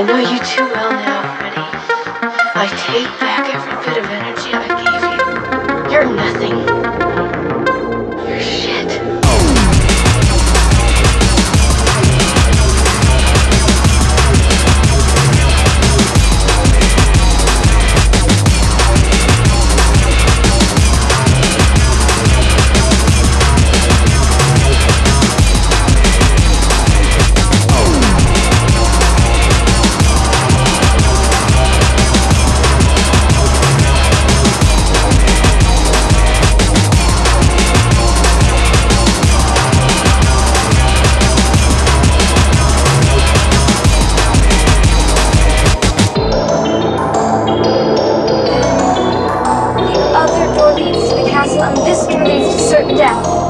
I know you too well now, Freddie. I take back leads to certain death.